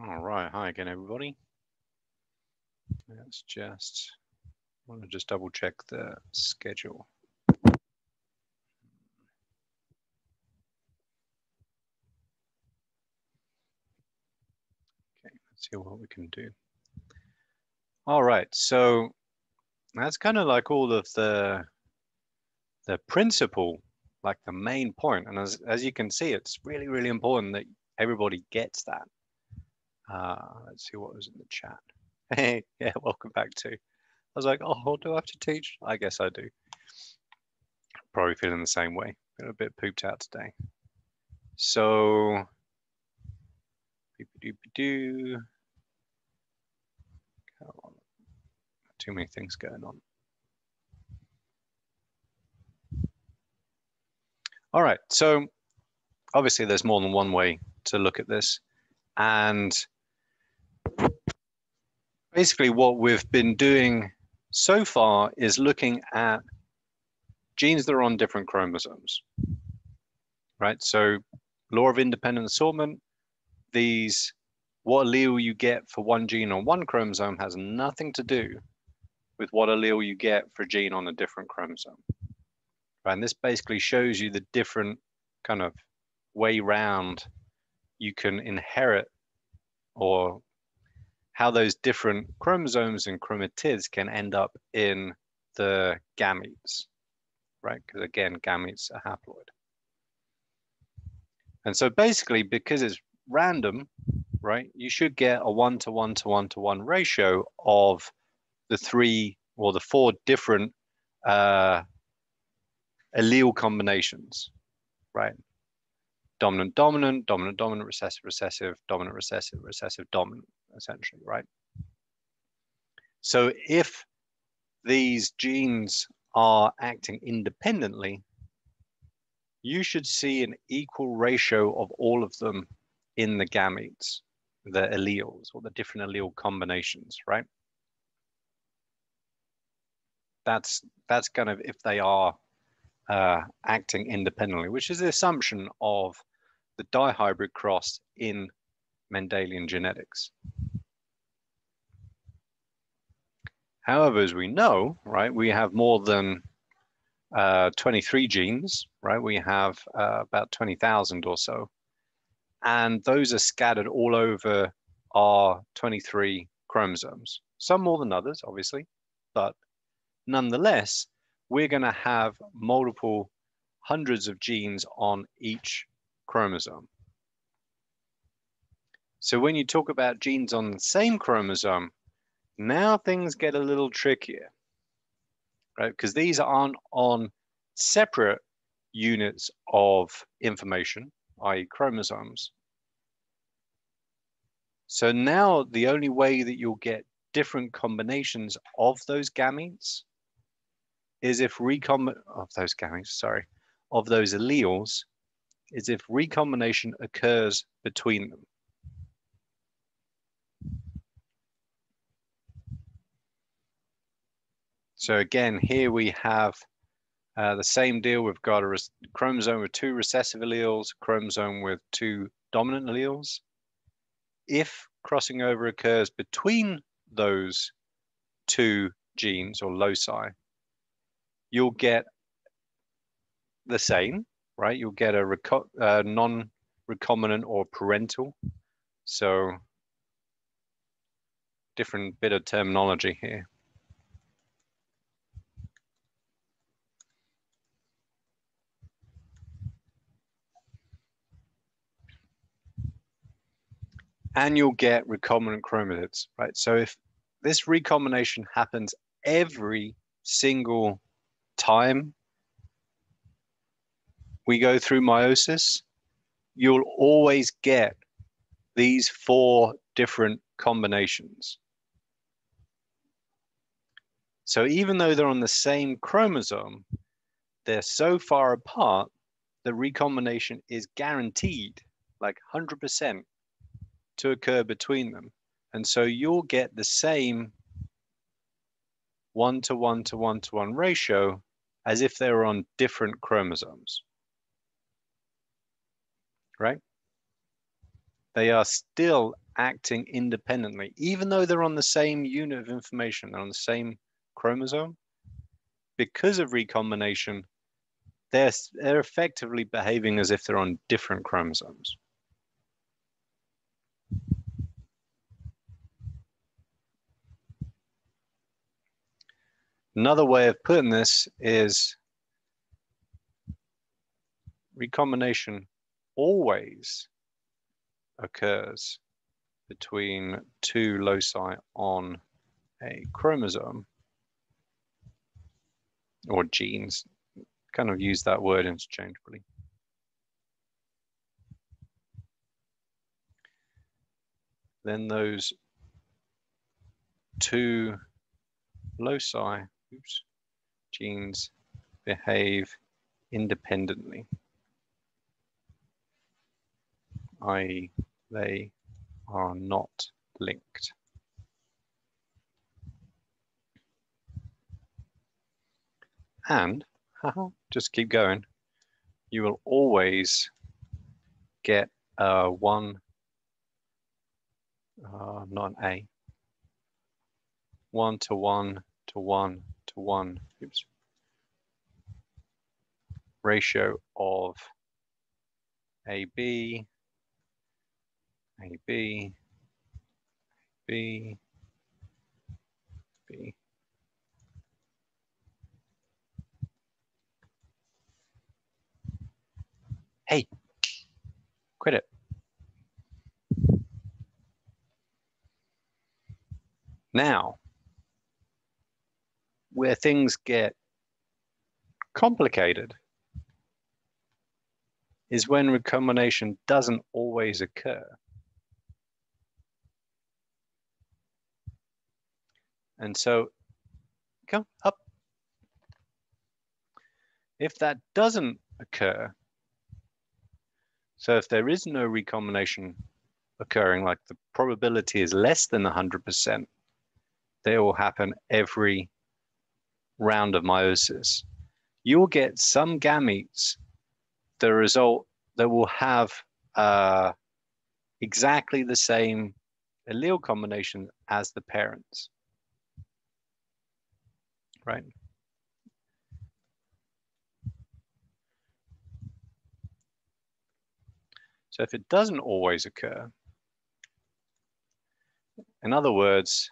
All right, hi again, everybody. Let's just want to just double check the schedule. Okay, let's see what we can do. All right, so that's kind of like all of the the principle, like the main point. And as, as you can see, it's really, really important that everybody gets that. Uh, let's see what was in the chat. Hey, yeah, welcome back to. I was like, oh, do I have to teach? I guess I do. Probably feeling the same way. Been a bit pooped out today. So, do too many things going on. All right, so obviously there's more than one way to look at this. And basically what we've been doing so far is looking at genes that are on different chromosomes, right? So law of independent assortment, these, what allele you get for one gene on one chromosome has nothing to do with what allele you get for a gene on a different chromosome. Right? And this basically shows you the different kind of way round you can inherit or how those different chromosomes and chromatids can end up in the gametes, right? Because again, gametes are haploid. And so basically, because it's random, right, you should get a one to one to one to one ratio of the three or the four different uh, allele combinations, right? Dominant, dominant, dominant, dominant, recessive, recessive, dominant, recessive, recessive, dominant, essentially, right? So if these genes are acting independently, you should see an equal ratio of all of them in the gametes, the alleles or the different allele combinations, right? That's that's kind of if they are uh, acting independently, which is the assumption of the dihybrid cross in Mendelian genetics. However, as we know, right, we have more than uh, 23 genes, right? We have uh, about 20,000 or so. And those are scattered all over our 23 chromosomes. Some more than others, obviously, but nonetheless, we're going to have multiple hundreds of genes on each chromosome. So when you talk about genes on the same chromosome, now things get a little trickier, right? Because these aren't on separate units of information, i.e. chromosomes. So now the only way that you'll get different combinations of those gametes is if recombination of those gametes, sorry, of those alleles, is if recombination occurs between them. So again, here we have uh, the same deal. We've got a chromosome with two recessive alleles, chromosome with two dominant alleles. If crossing over occurs between those two genes or loci, you'll get the same, right? You'll get a uh, non-recombinant or parental. So different bit of terminology here. And you'll get recombinant chromatids, right? So if this recombination happens every single time we go through meiosis, you'll always get these four different combinations. So even though they're on the same chromosome, they're so far apart, the recombination is guaranteed, like 100%, to occur between them. And so you'll get the same one to one to one to one ratio as if they were on different chromosomes. Right? They are still acting independently, even though they're on the same unit of information, they're on the same chromosome. Because of recombination, they're, they're effectively behaving as if they're on different chromosomes. Another way of putting this is recombination always occurs between two loci on a chromosome or genes, kind of use that word interchangeably. Then those two loci oops, genes behave independently, i.e. they are not linked. And, just keep going, you will always get uh, one, uh, not an A, one to one to one to one, oops, ratio of AB, AB, B, B. Hey, quit it. Now, where things get complicated is when recombination doesn't always occur. And so, come up. If that doesn't occur, so if there is no recombination occurring, like the probability is less than 100%, they will happen every round of meiosis, you will get some gametes the result that will have uh, exactly the same allele combination as the parents. Right? So if it doesn't always occur, in other words,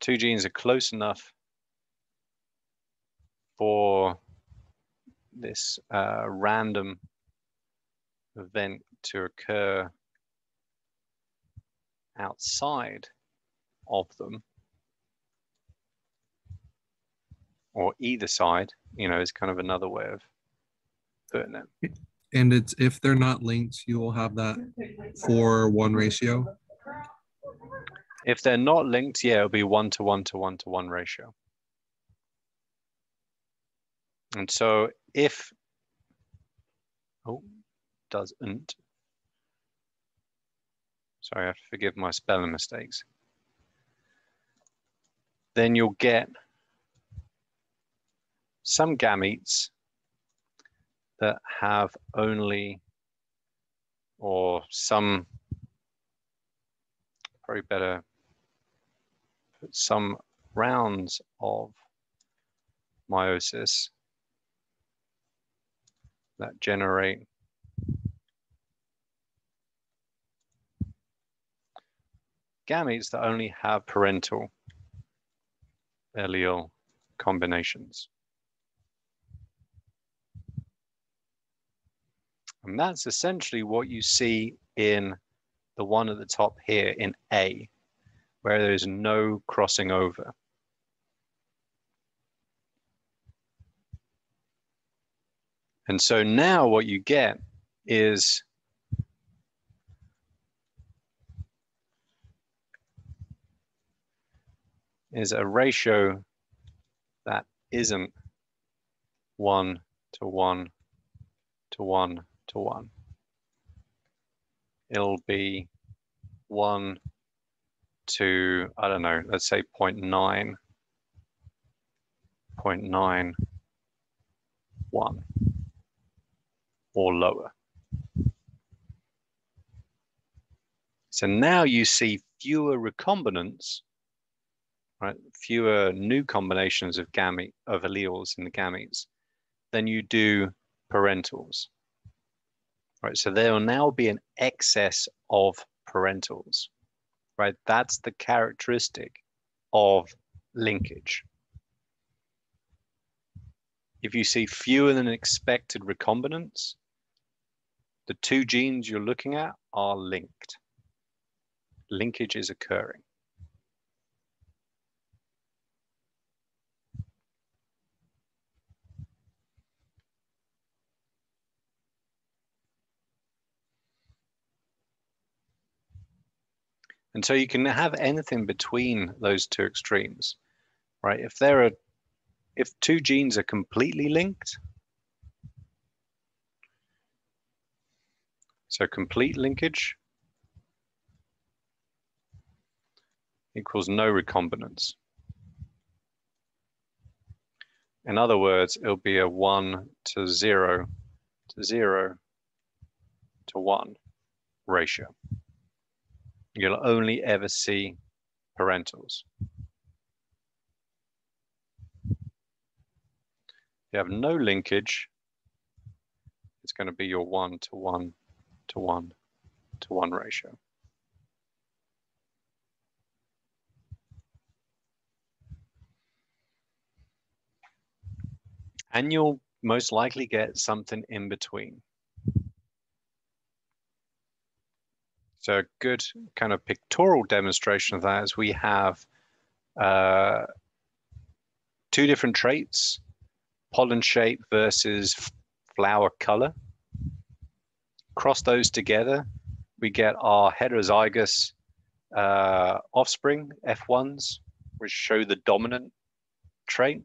two genes are close enough for this uh, random event to occur outside of them or either side, you know, is kind of another way of putting it. And it's if they're not linked, you will have that four one ratio. If they're not linked, yeah, it'll be one to one to one to one ratio. And so if, oh, doesn't, sorry, I have to forgive my spelling mistakes, then you'll get some gametes that have only, or some, probably better some rounds of meiosis that generate gametes that only have parental allele combinations. And that's essentially what you see in the one at the top here in A where there is no crossing over. And so now what you get is is a ratio that isn't one to one to one to one. It'll be one to, I don't know, let's say 0 0.9, 0 0.9, one or lower. So now you see fewer recombinants right? Fewer new combinations of gamete of alleles in the gametes than you do parentals. Right, so there will now be an excess of parentals, right? That's the characteristic of linkage. If you see fewer than expected recombinants, the two genes you're looking at are linked. Linkage is occurring. And so you can have anything between those two extremes, right? If there are, if two genes are completely linked, so complete linkage equals no recombinants. In other words, it'll be a one to zero to zero to one ratio you'll only ever see parentals. you have no linkage, it's going to be your one to one to one to one ratio. And you'll most likely get something in between. So a good kind of pictorial demonstration of that is we have uh, two different traits, pollen shape versus flower color. Cross those together, we get our heterozygous uh, offspring, F1s, which show the dominant trait.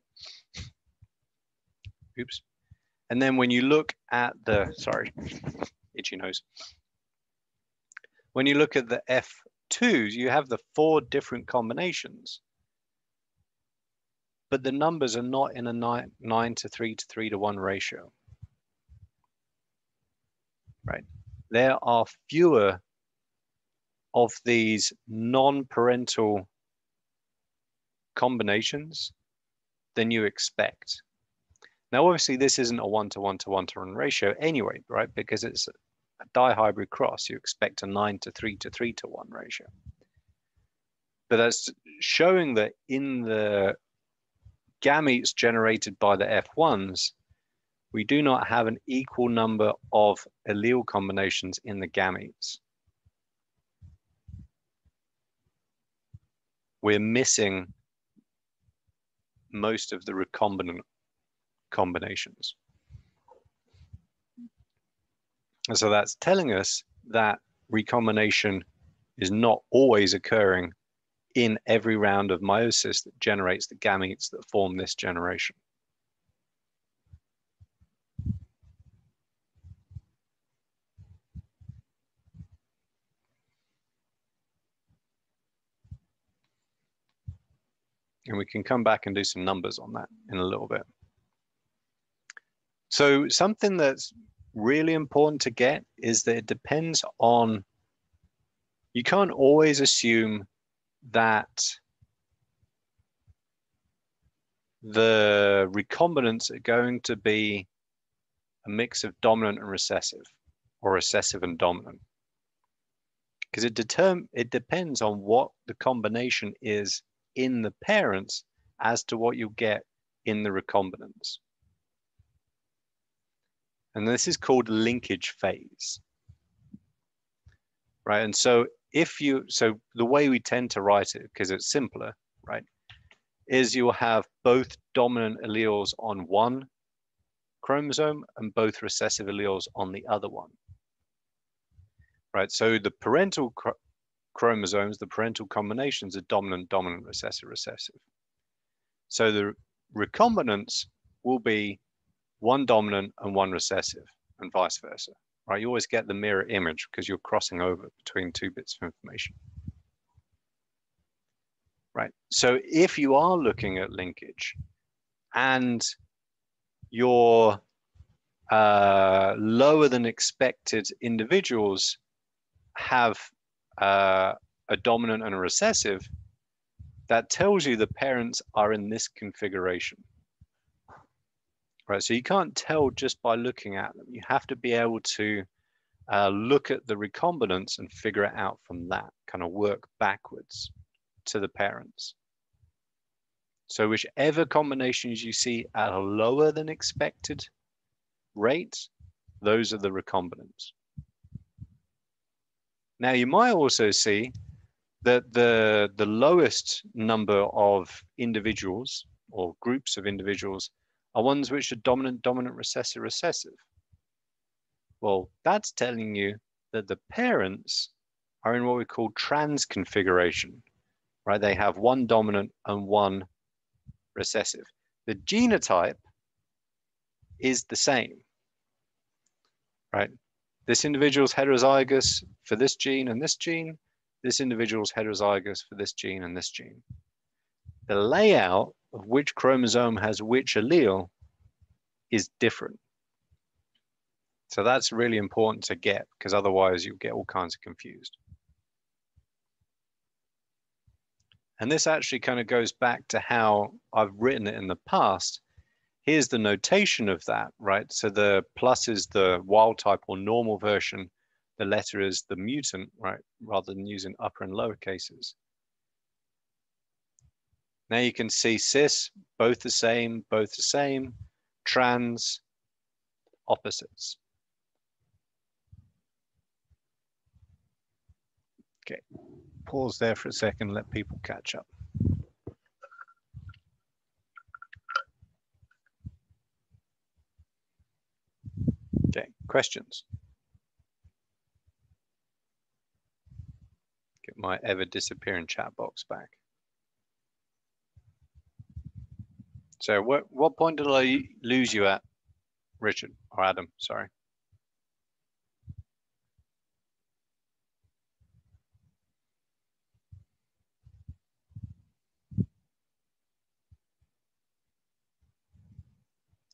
Oops. And then when you look at the, sorry, itchy nose when you look at the F2s, you have the four different combinations. But the numbers are not in a nine, nine to three to three to one ratio. Right? There are fewer of these non-parental combinations than you expect. Now, obviously, this isn't a one-to-one to one-to-one ratio anyway, right? Because it's a dihybrid cross, you expect a 9 to 3 to 3 to 1 ratio. But that's showing that in the gametes generated by the F1s, we do not have an equal number of allele combinations in the gametes. We're missing most of the recombinant combinations. And so that's telling us that recombination is not always occurring in every round of meiosis that generates the gametes that form this generation. And we can come back and do some numbers on that in a little bit. So something that's really important to get is that it depends on, you can't always assume that the recombinants are going to be a mix of dominant and recessive or recessive and dominant. Because it determ it depends on what the combination is in the parents as to what you get in the recombinants and this is called linkage phase. Right, and so if you, so the way we tend to write it, because it's simpler, right, is you'll have both dominant alleles on one chromosome and both recessive alleles on the other one. Right, so the parental chromosomes, the parental combinations are dominant, dominant, recessive, recessive. So the recombinants will be one dominant and one recessive and vice versa, right? You always get the mirror image because you're crossing over between two bits of information. Right, so if you are looking at linkage and your uh, lower than expected individuals have uh, a dominant and a recessive, that tells you the parents are in this configuration. Right, so you can't tell just by looking at them. You have to be able to uh, look at the recombinants and figure it out from that, kind of work backwards to the parents. So whichever combinations you see at a lower than expected rate, those are the recombinants. Now you might also see that the, the lowest number of individuals or groups of individuals are ones which are dominant, dominant, recessive, recessive. Well, that's telling you that the parents are in what we call trans configuration, right? They have one dominant and one recessive. The genotype is the same, right? This individual's heterozygous for this gene and this gene. This individual's heterozygous for this gene and this gene. The layout which chromosome has which allele is different. So that's really important to get because otherwise you'll get all kinds of confused. And this actually kind of goes back to how I've written it in the past. Here's the notation of that, right? So the plus is the wild type or normal version. The letter is the mutant, right? Rather than using upper and lower cases. Now you can see cis, both the same, both the same, trans, opposites. Okay pause there for a second, let people catch up. Okay, questions? Get my ever disappearing chat box back. So what, what point did I lose you at, Richard or Adam, sorry?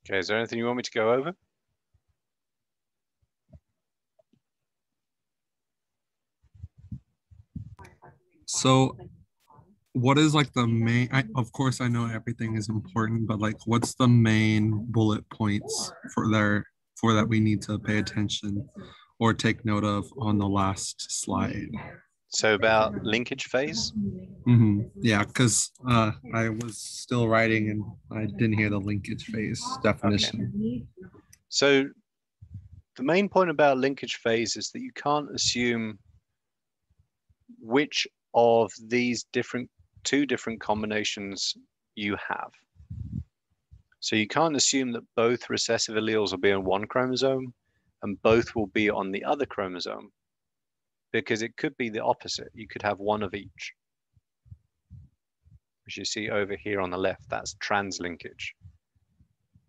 Okay, is there anything you want me to go over? So what is like the main I, of course i know everything is important but like what's the main bullet points for there for that we need to pay attention or take note of on the last slide so about linkage phase? Mm-hmm. Yeah, because uh, I was still writing and I didn't hear the linkage phase definition. Okay. So the main point about linkage phase is that you can't assume which of these different two different combinations you have. So you can't assume that both recessive alleles will be on one chromosome and both will be on the other chromosome because it could be the opposite. You could have one of each. As you see over here on the left, that's trans linkage.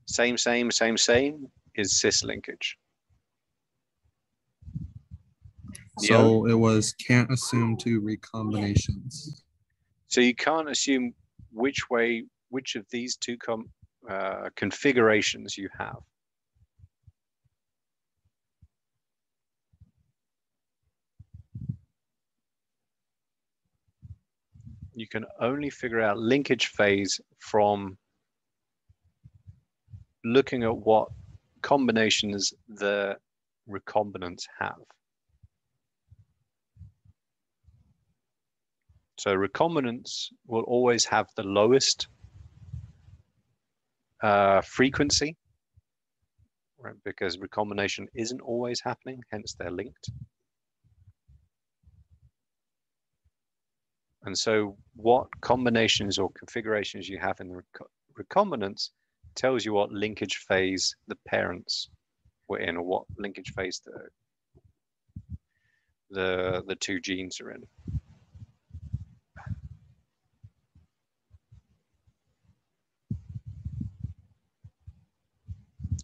Same, same, same, same is cis linkage. So it was can't assume two recombinations. So you can't assume which way, which of these two com, uh, configurations you have. you can only figure out linkage phase from looking at what combinations the recombinants have. So recombinants will always have the lowest uh, frequency, right? Because recombination isn't always happening, hence they're linked. And so what combinations or configurations you have in the rec recombinants tells you what linkage phase the parents were in or what linkage phase the, the, the two genes are in.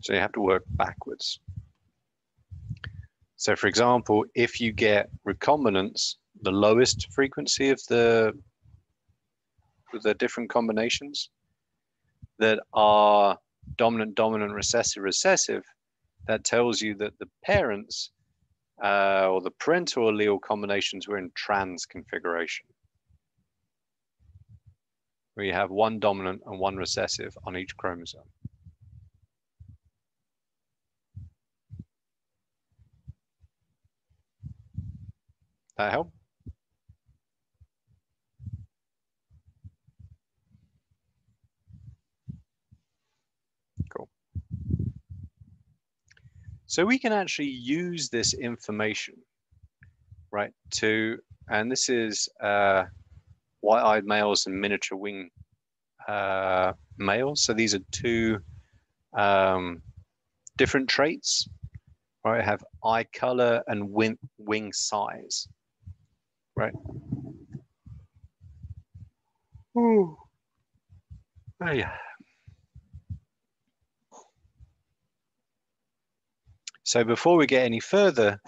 So you have to work backwards. So for example, if you get recombinants the lowest frequency of the the different combinations that are dominant, dominant, recessive, recessive, that tells you that the parents uh, or the parental allele combinations were in trans configuration. Where you have one dominant and one recessive on each chromosome. That help? Cool. So we can actually use this information, right, to, and this is uh, white-eyed males and miniature wing uh, males. So these are two um, different traits, right? Have eye color and wing, wing size right? Ooh. Oh, yeah. So before we get any further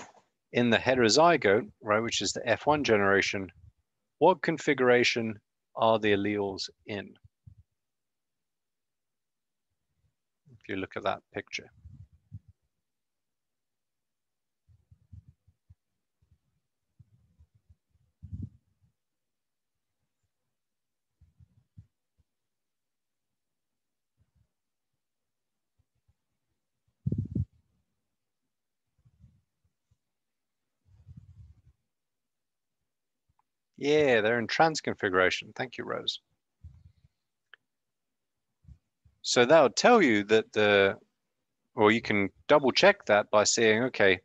in the heterozygote, right, which is the F1 generation, what configuration are the alleles in? If you look at that picture. Yeah, they're in trans configuration. Thank you, Rose. So that would tell you that the, or you can double check that by saying, okay,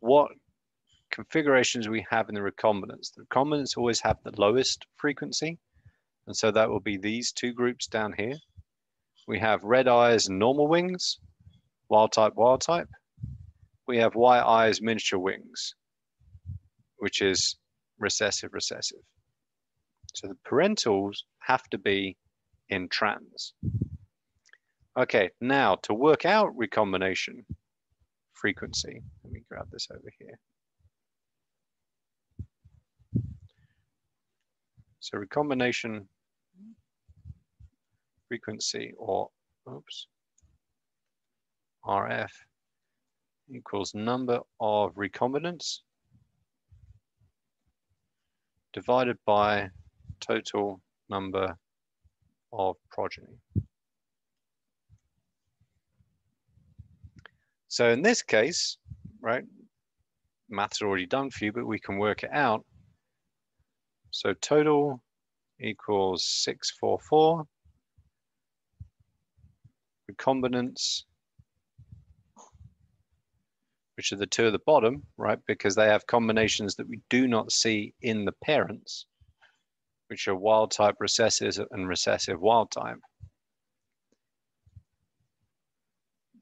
what configurations we have in the recombinants. The recombinants always have the lowest frequency. And so that will be these two groups down here. We have red eyes and normal wings, wild type, wild type. We have white eyes, miniature wings, which is recessive, recessive. So the parentals have to be in trans. Okay, now to work out recombination frequency, let me grab this over here. So recombination frequency or, oops, RF equals number of recombinants divided by total number of progeny. So in this case, right, math's already done for you, but we can work it out. So total equals 644. Recombinants which are the two at the bottom, right? Because they have combinations that we do not see in the parents, which are wild type recessive and recessive wild type.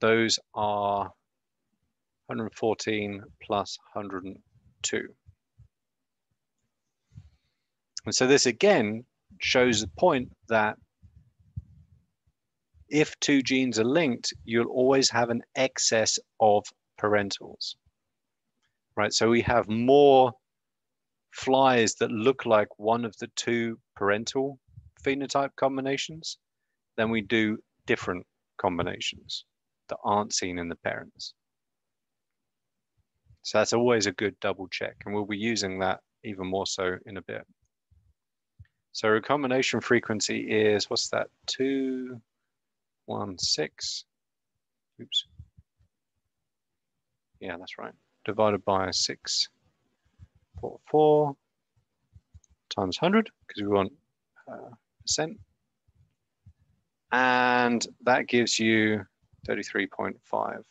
Those are 114 plus 102. And so this again shows the point that if two genes are linked, you'll always have an excess of parentals, right? So we have more flies that look like one of the two parental phenotype combinations than we do different combinations that aren't seen in the parents. So that's always a good double check, and we'll be using that even more so in a bit. So recombination frequency is, what's that, two, one, six, oops, yeah, that's right. Divided by 6, 4, 4 times 100, because we want uh, percent. And that gives you 33.5%.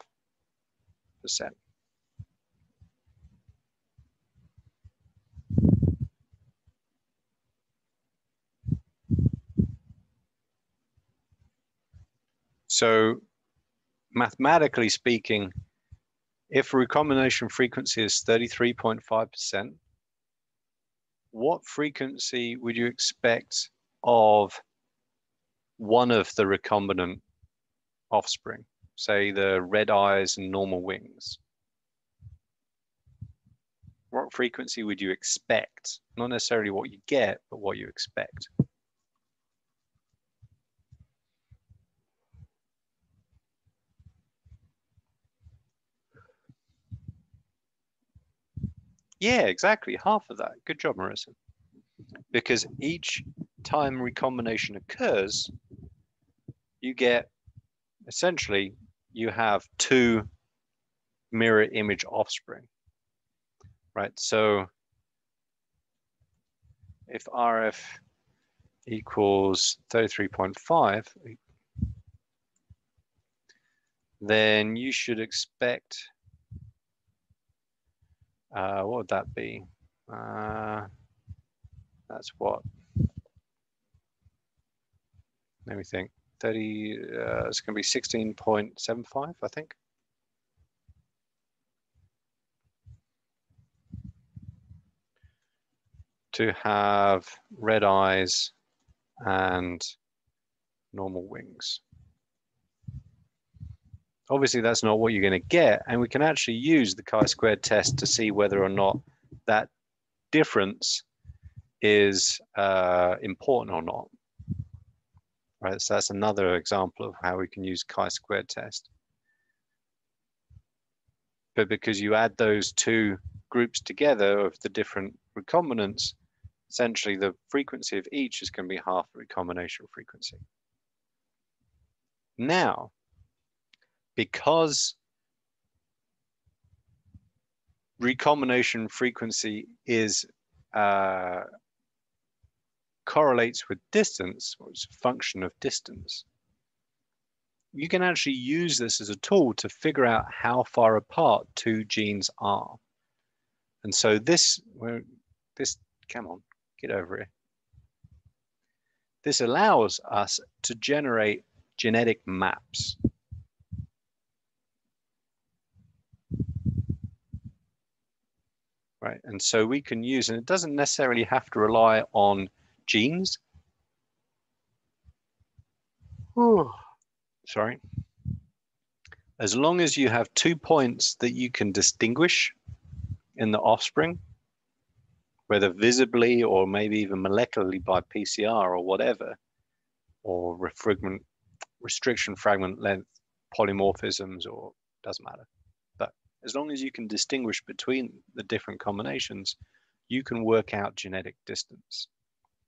So mathematically speaking, if recombination frequency is 33.5%, what frequency would you expect of one of the recombinant offspring, say the red eyes and normal wings? What frequency would you expect? Not necessarily what you get, but what you expect. Yeah, exactly. Half of that. Good job, Marissa. Because each time recombination occurs, you get essentially you have two mirror image offspring, right? So if RF equals 33.5, then you should expect, uh, what would that be? Uh, that's what? Let me think. 30, uh, it's going to be 16.75, I think. To have red eyes and normal wings. Obviously, that's not what you're going to get. And we can actually use the chi-squared test to see whether or not that difference is uh, important or not. Right, so that's another example of how we can use chi-squared test. But because you add those two groups together of the different recombinants, essentially the frequency of each is going to be half the recombination frequency. Now, because recombination frequency is uh, correlates with distance, or it's a function of distance, you can actually use this as a tool to figure out how far apart two genes are. And so this, well, this, come on, get over it. This allows us to generate genetic maps. Right, and so we can use, and it doesn't necessarily have to rely on genes. Ooh, sorry. As long as you have two points that you can distinguish in the offspring, whether visibly or maybe even molecularly by PCR or whatever, or refragment, restriction fragment length polymorphisms or doesn't matter. As long as you can distinguish between the different combinations, you can work out genetic distance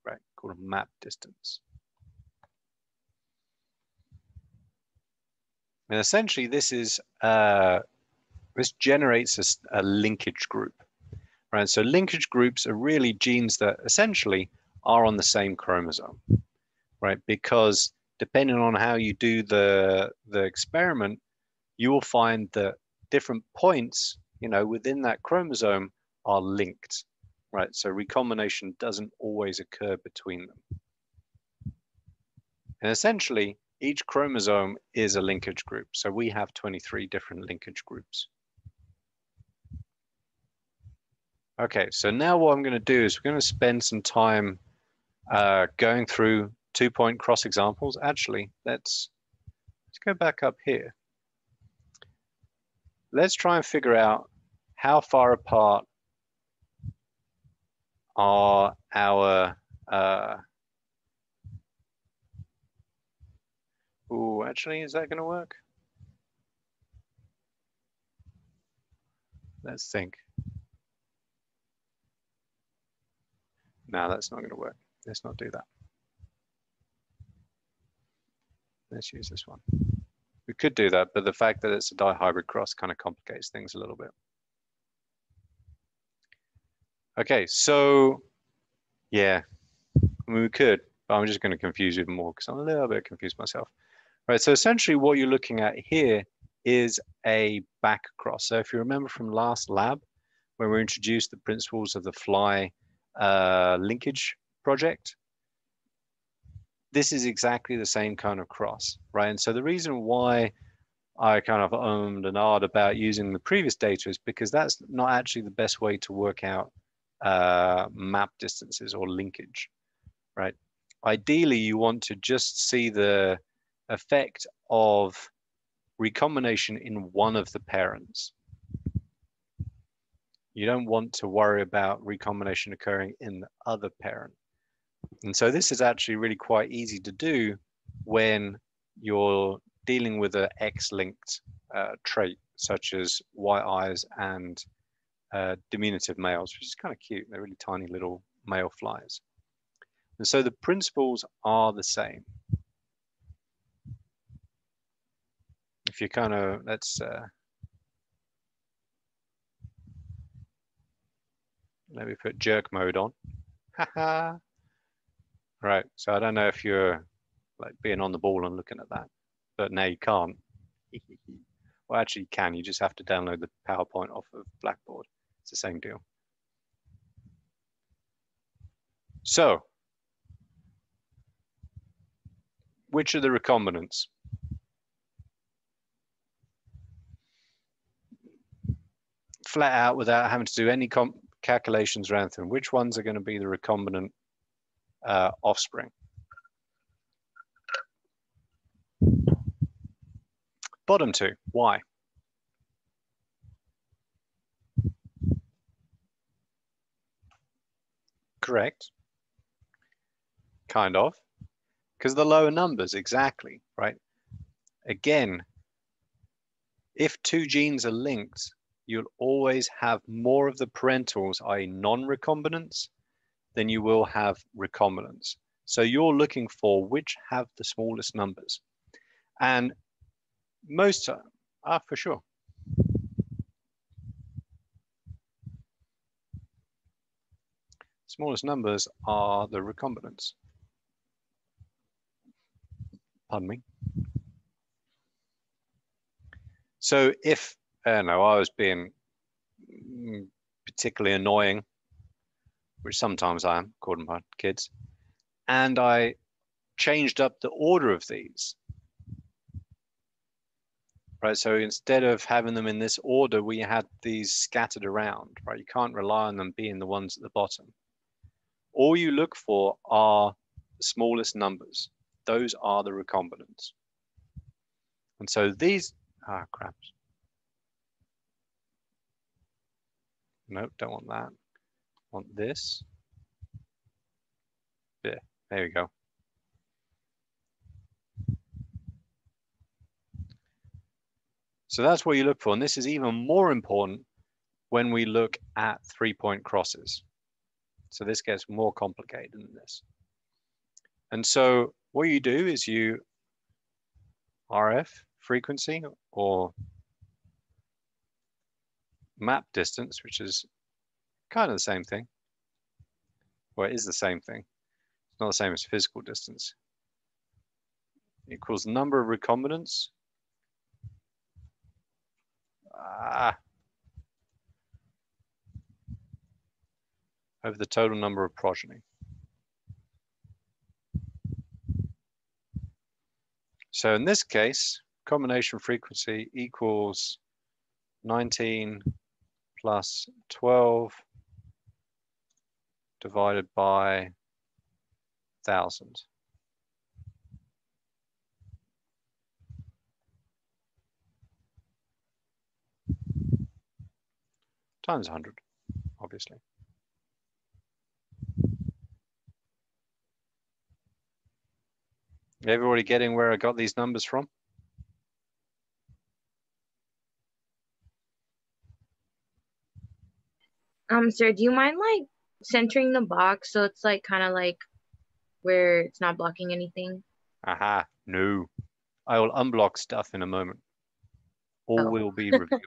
right, called a map distance. And essentially this is, uh, this generates a, a linkage group, right? So linkage groups are really genes that essentially are on the same chromosome, right? Because depending on how you do the, the experiment, you will find that different points, you know, within that chromosome are linked, right? So recombination doesn't always occur between them. And essentially, each chromosome is a linkage group. So we have 23 different linkage groups. Okay, so now what I'm going to do is we're going to spend some time uh, going through two-point cross examples. Actually, let's let's go back up here. Let's try and figure out how far apart are our uh, oh actually is that going to work? Let's think. No that's not going to work. Let's not do that. Let's use this one we could do that but the fact that it's a dihybrid cross kind of complicates things a little bit Okay, so yeah, I mean, we could, but I'm just going to confuse you more because I'm a little bit confused myself. Right, so essentially what you're looking at here is a back cross. So if you remember from last lab, when we introduced the principles of the fly uh, linkage project, this is exactly the same kind of cross, right? And so the reason why I kind of owned and odd about using the previous data is because that's not actually the best way to work out uh, map distances or linkage, right? Ideally, you want to just see the effect of recombination in one of the parents. You don't want to worry about recombination occurring in the other parent. And so this is actually really quite easy to do when you're dealing with an X-linked uh, trait, such as white eyes and uh, diminutive males, which is kind of cute. They're really tiny little male flies. And so the principles are the same. If you kind of, let's, uh, let me put jerk mode on. Right, so I don't know if you're like being on the ball and looking at that, but now you can't. well, actually you can, you just have to download the PowerPoint off of Blackboard. It's the same deal. So, which are the recombinants? Flat out without having to do any calculations around them, which ones are going to be the recombinant uh, offspring? Bottom two, why? Correct. Kind of. Because the lower numbers, exactly, right? Again, if two genes are linked, you'll always have more of the parentals, i.e. non-recombinants, than you will have recombinants. So you're looking for which have the smallest numbers. And most are, ah, for sure. Smallest numbers are the recombinants. Pardon me. So if, uh, no, I was being particularly annoying, which sometimes I am, to my kids, and I changed up the order of these, right? So instead of having them in this order, we had these scattered around, right? You can't rely on them being the ones at the bottom. All you look for are the smallest numbers. Those are the recombinants. And so these, ah, craps. Nope, don't want that. Want this. Yeah, there we go. So that's what you look for. And this is even more important when we look at three-point crosses. So this gets more complicated than this. And so what you do is you RF frequency or map distance, which is kind of the same thing. Well, it is the same thing. It's not the same as physical distance. Equals number of recombinants Ah. Over the total number of progeny. So in this case, combination frequency equals 19 plus 12 divided by 1000. times 100, obviously. Everybody getting where I got these numbers from? Um, sir, do you mind like centering the box so it's like kind of like where it's not blocking anything? Aha, no. I will unblock stuff in a moment. All oh. will be revealed.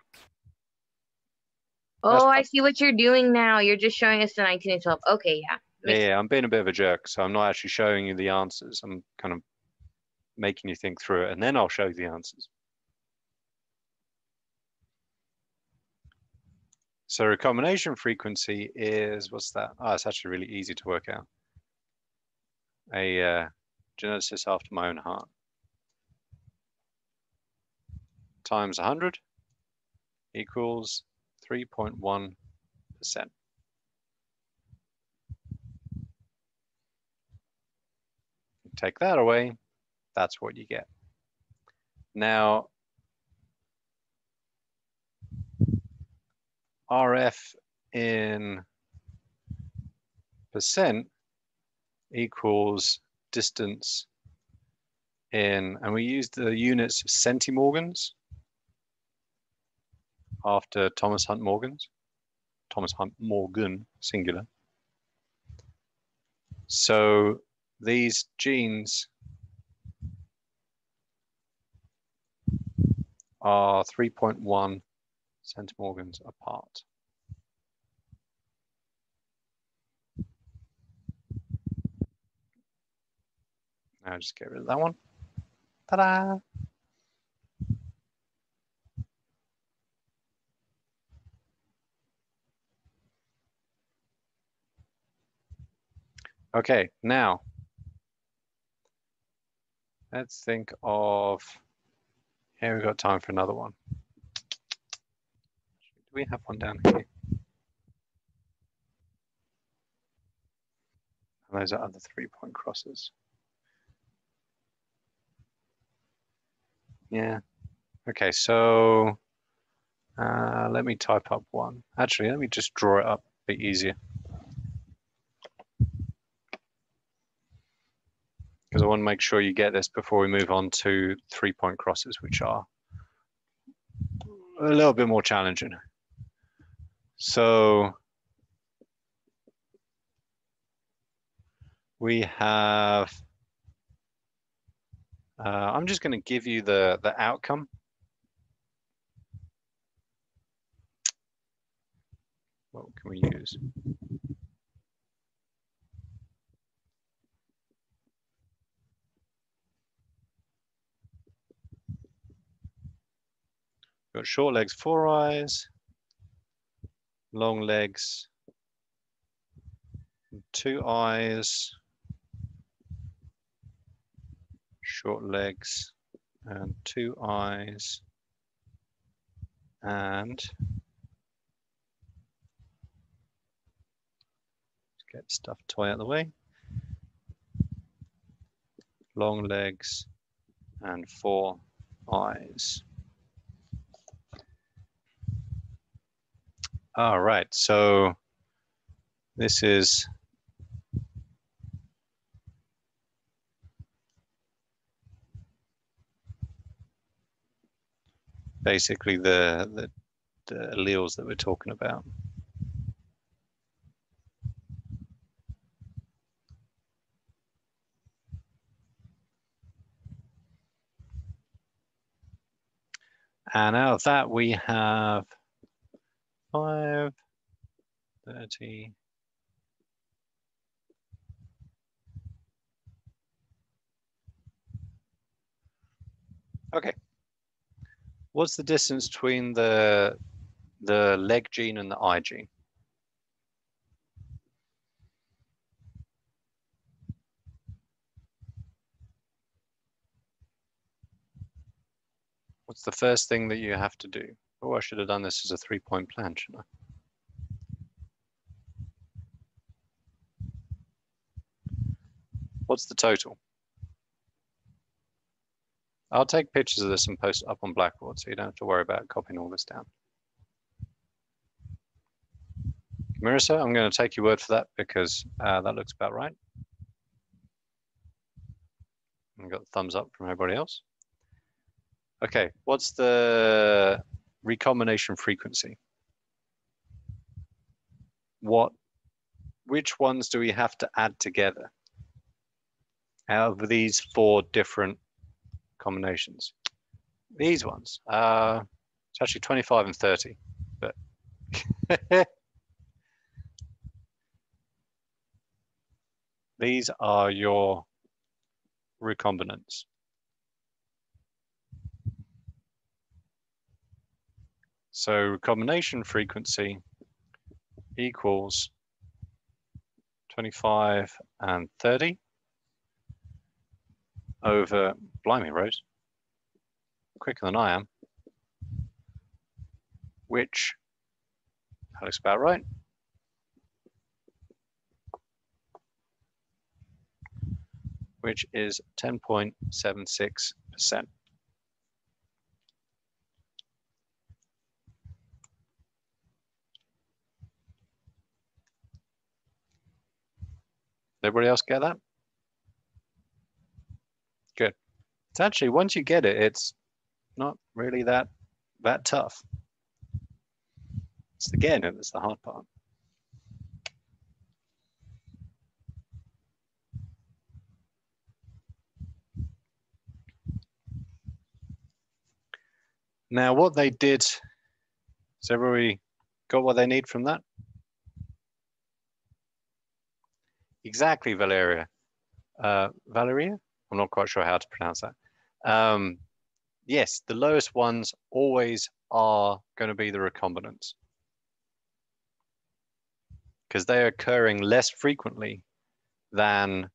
Oh, I see what you're doing now. You're just showing us the 1912. Okay, yeah. Yeah, yeah, I'm being a bit of a jerk, so I'm not actually showing you the answers. I'm kind of making you think through it, and then I'll show you the answers. So recombination frequency is, what's that? Oh, it's actually really easy to work out. A uh, geneticist after my own heart. Times 100 equals 3.1%. Take that away, that's what you get. Now, RF in percent equals distance in, and we use the units centimorgans after Thomas Hunt Morgan's. Thomas Hunt Morgan, singular. So these genes are 3.1 centimorgans apart. Now just get rid of that one. Ta-da! Okay, now let's think of, here we've got time for another one. Do we have one down here? And those are other three point crosses. Yeah. Okay, so uh, let me type up one. Actually, let me just draw it up a bit easier. Because I want to make sure you get this before we move on to three point crosses, which are a little bit more challenging. So we have uh, I'm just going to give you the, the outcome. What can we use? Got short legs, four eyes, long legs, two eyes, short legs and two eyes and get stuffed toy out of the way. Long legs and four eyes all right so this is basically the, the, the alleles that we're talking about. And out of that, we have 5, 30, Okay. What's the distance between the the leg gene and the eye gene? What's the first thing that you have to do? Oh, I should have done this as a three-point plan, shouldn't I? What's the total? I'll take pictures of this and post it up on Blackboard so you don't have to worry about copying all this down. Marissa, I'm going to take your word for that because uh, that looks about right. I've got thumbs up from everybody else. Okay, what's the recombination frequency? What, which ones do we have to add together out of these four different combinations. These ones, uh, it's actually 25 and 30, but these are your recombinants. So recombination frequency equals 25 and 30 over, blimey, Rose, quicker than I am, which, that looks about right. which is 10.76%. Everybody else get that? Good. It's actually, once you get it, it's not really that, that tough. It's again, getting it that's the hard part. Now, what they did, has everybody got what they need from that? Exactly, Valeria. Uh, Valeria? I'm not quite sure how to pronounce that. Um, yes, the lowest ones always are going to be the recombinants because they are occurring less frequently than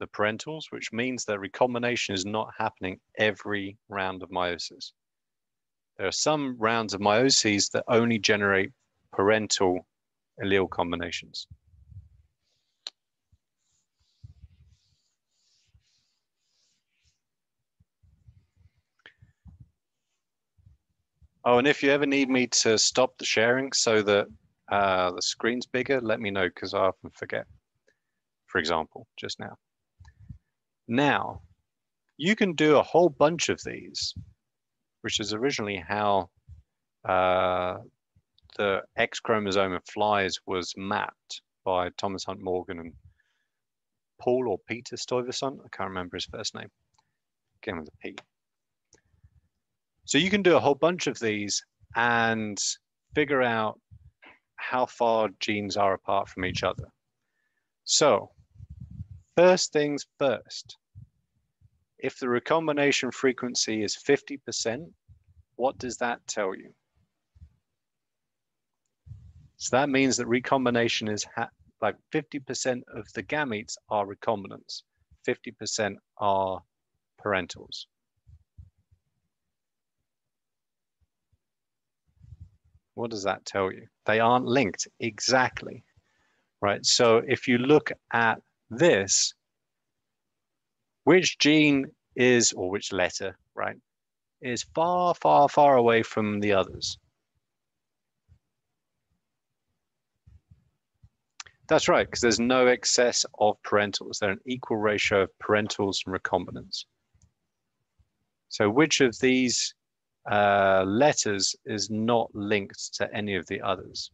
the parentals, which means that recombination is not happening every round of meiosis. There are some rounds of meiosis that only generate parental allele combinations. Oh, and if you ever need me to stop the sharing so that uh, the screen's bigger, let me know because I often forget, for example, just now. Now, you can do a whole bunch of these which is originally how uh, the X chromosome of flies was mapped by Thomas Hunt Morgan and Paul or Peter Sturtevant. I can't remember his first name. Again with a P. So you can do a whole bunch of these and figure out how far genes are apart from each other. So first things first, if the recombination frequency is 50%, what does that tell you? So that means that recombination is like 50% of the gametes are recombinants, 50% are parentals. What does that tell you? They aren't linked exactly, right? So if you look at this, which gene is, or which letter, right, is far, far, far away from the others. That's right, because there's no excess of parentals. They're an equal ratio of parentals and recombinants. So which of these uh, letters is not linked to any of the others?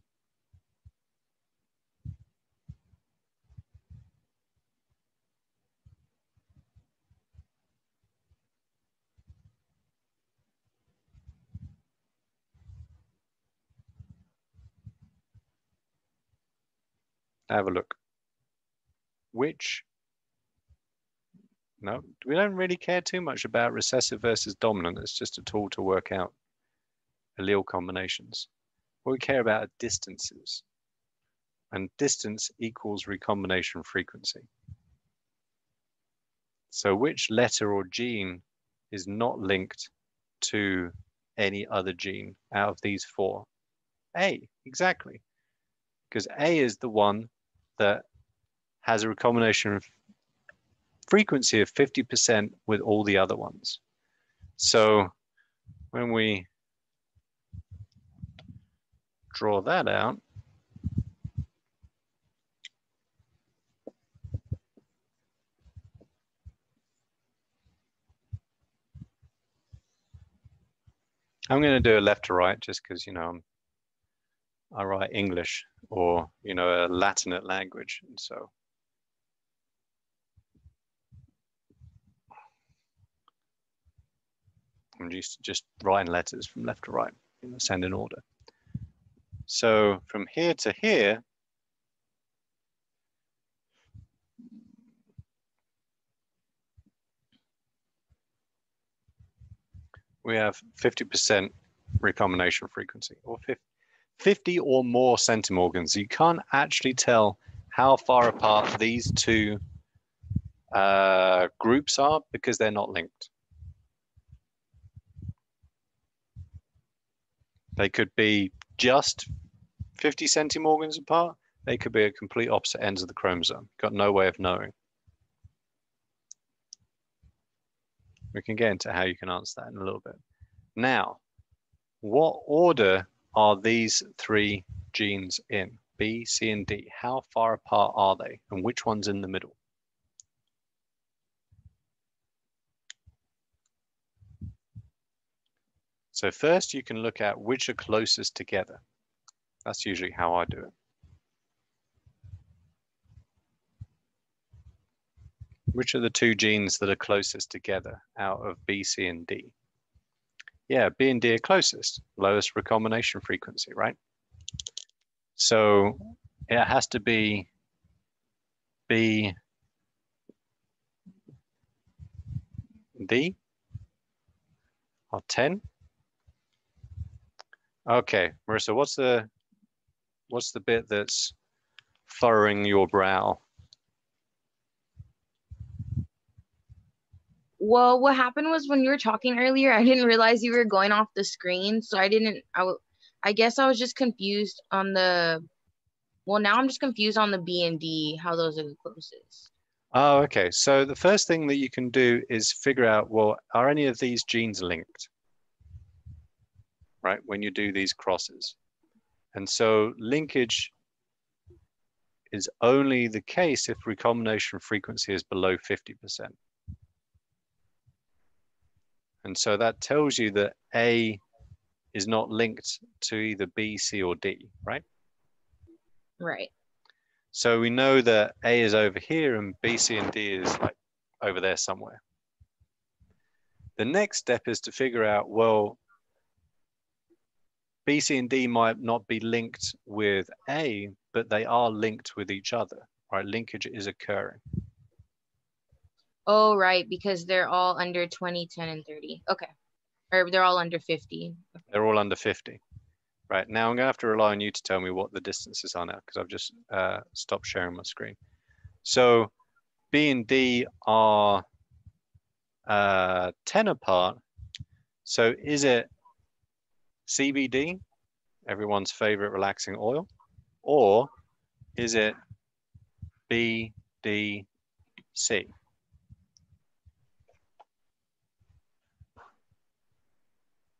have a look. Which, no, we don't really care too much about recessive versus dominant. It's just a tool to work out allele combinations. What we care about are distances. And distance equals recombination frequency. So which letter or gene is not linked to any other gene out of these four? A, exactly. Because A is the one that has a recombination frequency of 50% with all the other ones. So when we draw that out, I'm going to do a left to right just because, you know, I'm write English or you know a Latinate language, and so Used to just writing letters from left to right in the sending order. So from here to here, we have 50% recombination frequency or 50, 50 or more centimorgans. You can't actually tell how far apart these two uh, groups are because they're not linked. They could be just 50 centimorgans apart. They could be at complete opposite ends of the chromosome. Got no way of knowing. We can get into how you can answer that in a little bit. Now, what order are these three genes in? B, C, and D. How far apart are they? And which one's in the middle? So first you can look at which are closest together. That's usually how I do it. Which are the two genes that are closest together out of B, C, and D? Yeah, B and D are closest, lowest recombination frequency, right? So it has to be B, D, or 10. Okay, Marissa, what's the what's the bit that's furrowing your brow? Well, what happened was when you were talking earlier, I didn't realize you were going off the screen, so I didn't. I guess I was just confused on the. Well, now I'm just confused on the B and D, how those are the closest. Oh, okay. So the first thing that you can do is figure out, well, are any of these genes linked? Right, when you do these crosses. And so linkage is only the case if recombination frequency is below 50%. And so that tells you that A is not linked to either B, C, or D, right? Right. So we know that A is over here and B, C, and D is like over there somewhere. The next step is to figure out, well, B, C, and D might not be linked with A, but they are linked with each other, right? Linkage is occurring. Oh, right, because they're all under 20, 10, and 30. Okay. Or they're all under 50. They're all under 50. Right, now I'm gonna have to rely on you to tell me what the distances are now because I've just uh, stopped sharing my screen. So B and D are uh, 10 apart. So is it CBD, everyone's favorite relaxing oil, or is it BDC?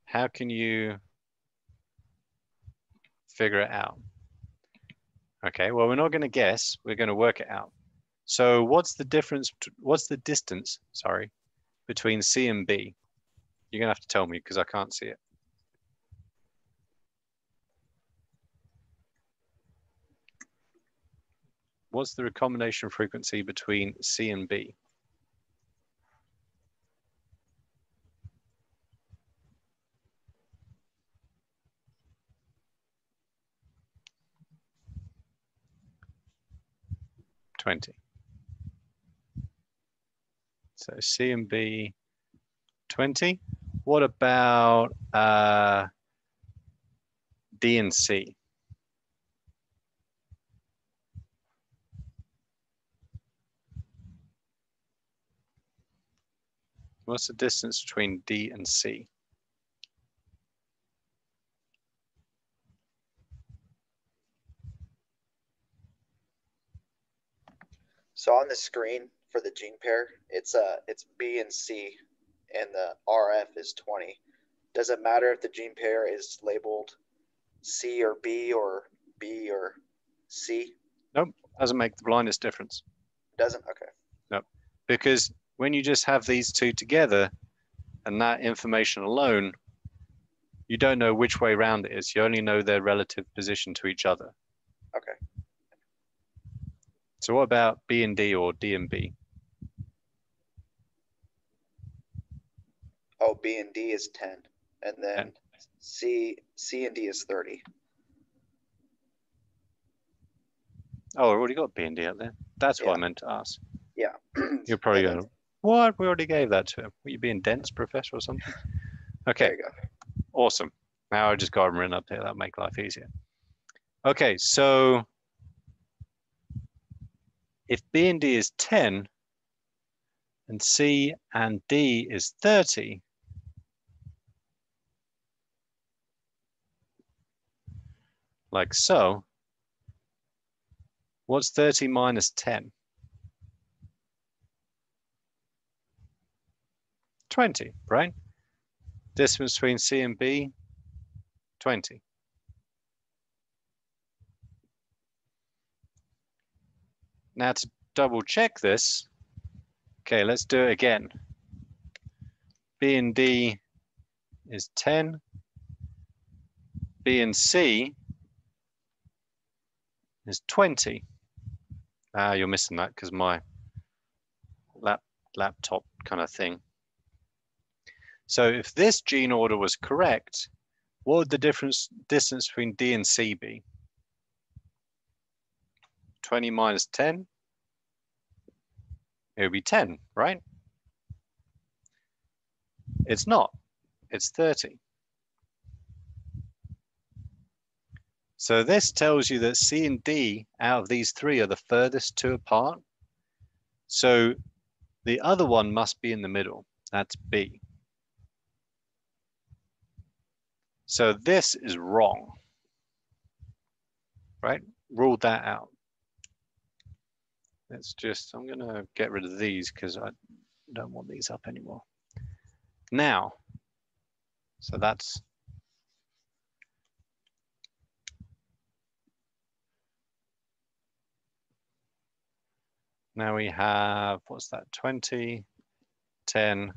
How can you figure it out? Okay, well, we're not going to guess, we're going to work it out. So what's the difference, what's the distance, sorry, between C and B? You're going to have to tell me because I can't see it. What's the recombination frequency between C and B? Twenty. So C and B, twenty. What about uh, D and C? What's the distance between D and C? So on the screen for the gene pair, it's uh it's B and C, and the RF is 20. Does it matter if the gene pair is labeled C or B or B or C? Nope, doesn't make the blindest difference. Doesn't? Okay. Nope, because when you just have these two together and that information alone, you don't know which way round it is. You only know their relative position to each other. Okay. So what about B and D or D and B? Oh, B and D is 10, and then C C and D is 30. Oh, I already got B and D out there. That's what I meant to ask. Yeah. You're probably going, what? We already gave that to him. Were you being dense, professor, or something? Okay. There you go. Awesome. Now I just got them written up here. That'll make life easier. Okay, so if B and D is 10 and C and D is 30, like so, what's 30 minus 10? 20, right? Distance between C and B, 20. Now to double check this, okay, let's do it again. B and D is 10. B and C is 20. Ah, you're missing that because my lap, laptop kind of thing. So if this gene order was correct, what would the difference distance between D and C be? 20 minus 10? It would be 10, right? It's not, it's 30. So this tells you that C and D out of these three are the furthest two apart. So the other one must be in the middle. That's B. So this is wrong, right? Ruled that out. Let's just, I'm gonna get rid of these because I don't want these up anymore. Now, so that's Now we have, what's that, 20, 10,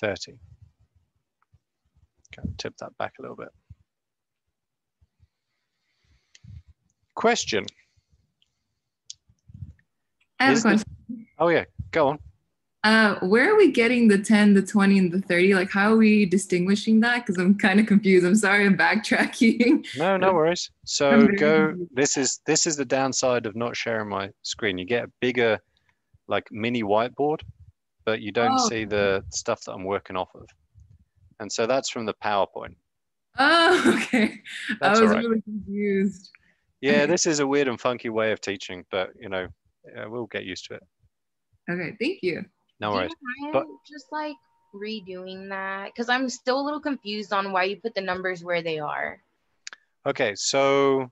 30. Okay, tip that back a little bit. Question. I have Is a question. Oh yeah, go on. Uh, where are we getting the 10, the 20, and the 30? Like, how are we distinguishing that? Because I'm kind of confused. I'm sorry, I'm backtracking. No, no worries. So go, this is, this is the downside of not sharing my screen. You get a bigger, like mini whiteboard, but you don't Oh. see the stuff that I'm working off of. And so that's from the PowerPoint. Oh, okay. That's I was right. really confused. Yeah, Okay. this is a weird and funky way of teaching, but you know, uh, we'll get used to it. Okay, thank you. No Do you worries. mind But- just like redoing that? Because I'm still a little confused on why you put the numbers where they are. Okay, so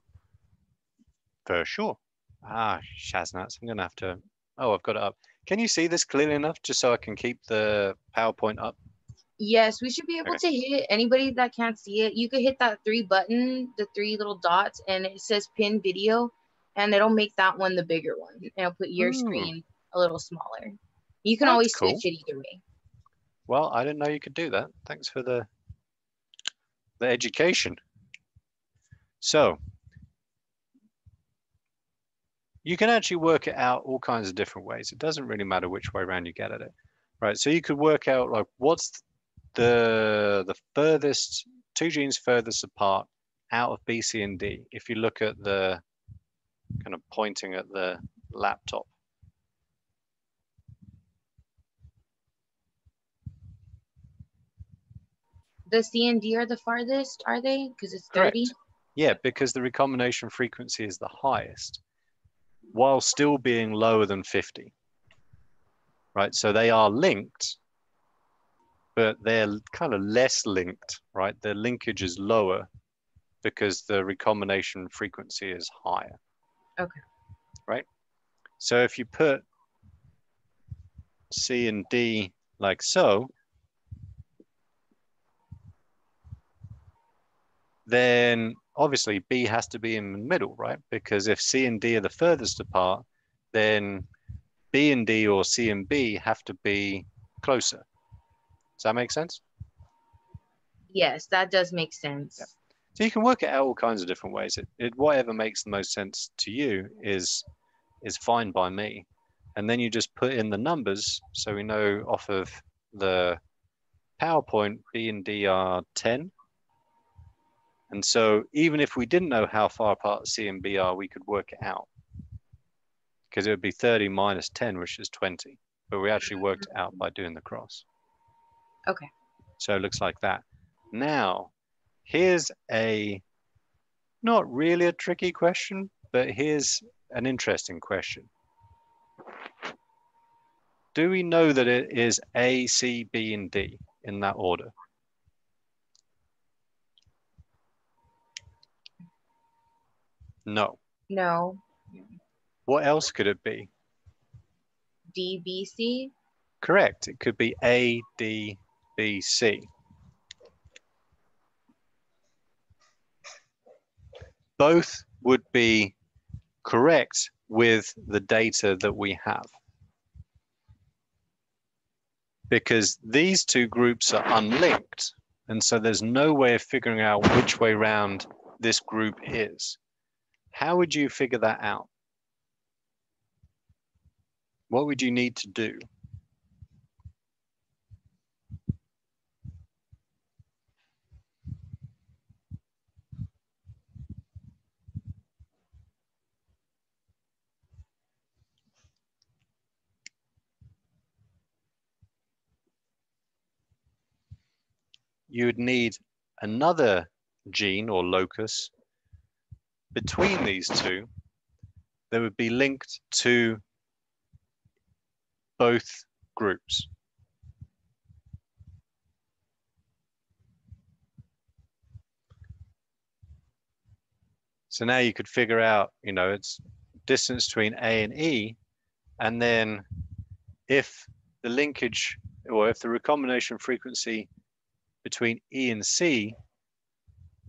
for sure. Ah, Shaznats, I'm gonna have to. Oh, I've got it up. Can you see this clearly enough, just so I can keep the PowerPoint up? Yes, we should be able to hit anybody that can't see it. You could hit that three button, the three little dots, and it says pin video, and it'll make that one the bigger one. And it'll put your Ooh. screen a little smaller. You can That's always cool. switch it either way. Well, I didn't know you could do that. Thanks for the the education. So you can actually work it out all kinds of different ways. It doesn't really matter which way around you get at it, right? So you could work out like what's the the furthest two genes furthest apart out of B, C, and D. If you look at the kind of pointing at the laptop. The C and D are the farthest, are they? Because it's 30. Correct. Yeah, because the recombination frequency is the highest while still being lower than 50. Right, so they are linked, but they're kind of less linked, right? Their linkage is lower because the recombination frequency is higher. Okay. Right? So if you put C and D like so, then obviously B has to be in the middle, right? Because if C and D are the furthest apart, then B and D or C and B have to be closer. Does that make sense? Yes, that does make sense. Yeah. So you can work it out all kinds of different ways. It, it whatever makes the most sense to you is is fine by me. And then you just put in the numbers so we know off of the PowerPoint B and D are 10. And so even if we didn't know how far apart C and B are, we could work it out. Because it would be 30 minus 10, which is 20. But we actually worked it out by doing the cross. Okay. So it looks like that. Now, here's a not really a tricky question, but here's an interesting question. Do we know that it is A, C, B, and D in that order? No. No. What else could it be? D, B, C. Correct. It could be A, D, B, C. Both would be correct with the data that we have. Because these two groups are unlinked. And so there's no way of figuring out which way round this group is. How would you figure that out? What would you need to do? You would need another gene or locus between these two that would be linked to both groups. So now you could figure out, you know, it's distance between A and E, and then if the linkage or if the recombination frequency between E and C